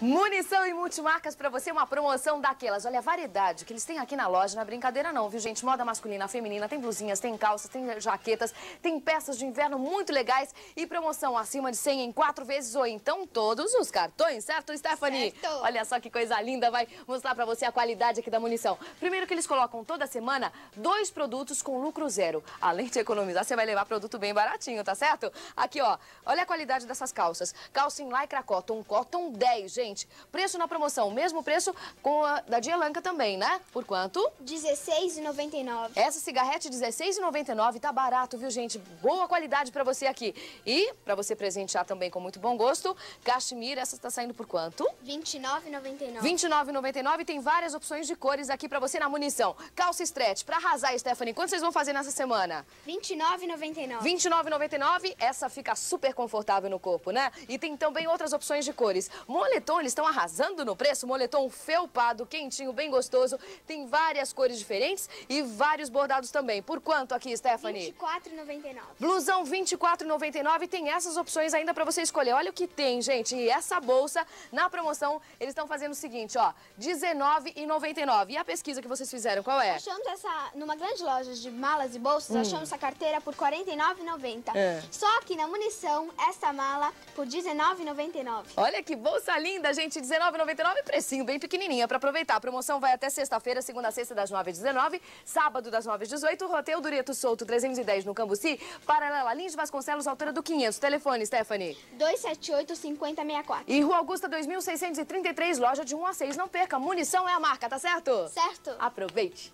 Munição e multimarcas pra você, uma promoção daquelas. Olha a variedade que eles têm aqui na loja, não é brincadeira não, viu gente? Moda masculina, feminina, tem blusinhas, tem calças, tem jaquetas, tem peças de inverno muito legais e promoção acima de 100 em quatro vezes ou então todos os cartões, certo, Stephanie? Certo. Olha só que coisa linda, vai mostrar pra você a qualidade aqui da munição. Primeiro que eles colocam toda semana dois produtos com lucro zero. Além de economizar, você vai levar produto bem baratinho, tá certo? Aqui, ó, olha a qualidade dessas calças. Calça em lycra cotton, cotton 10, gente gente. Preço na promoção, mesmo preço com a da Dielanca também, né? Por quanto? R$16,99. Essa cigarrete R$16,99 tá barato, viu, gente? Boa qualidade pra você aqui. E, pra você presentear também com muito bom gosto, cachemira, essa tá saindo por quanto? R$29,99. R$29,99 tem várias opções de cores aqui pra você na munição. Calça stretch, pra arrasar, Stephanie, quanto vocês vão fazer nessa semana? R$29,99. R$29,99, essa fica super confortável no corpo, né? E tem também outras opções de cores. Moletom eles estão arrasando no preço. Moletom felpado, quentinho, bem gostoso. Tem várias cores diferentes e vários bordados também. Por quanto aqui, Stephanie? R$24,99. Blusão R$24,99. Tem essas opções ainda para você escolher. Olha o que tem, gente. E essa bolsa, na promoção, eles estão fazendo o seguinte, ó. R$19,99. E a pesquisa que vocês fizeram, qual é? Achamos essa, numa grande loja de malas e bolsas, Hum. achamos essa carteira por R$49,90. É. Só que na munição, essa mala por R$19,99. Olha que bolsa linda, gente. R$19,99, precinho bem pequenininha para aproveitar. A promoção vai até sexta-feira, segunda a sexta, das 9 às 19 sábado das 9 às 18 Roteiro Dureto Solto 310 no Cambuci, paralela Lins de Vasconcelos, altura do 500. Telefone, Stephanie. 278-5064. E Rua Augusta 2633, loja de 1 a 6. Não perca, munição é a marca, tá certo? Certo? Aproveite.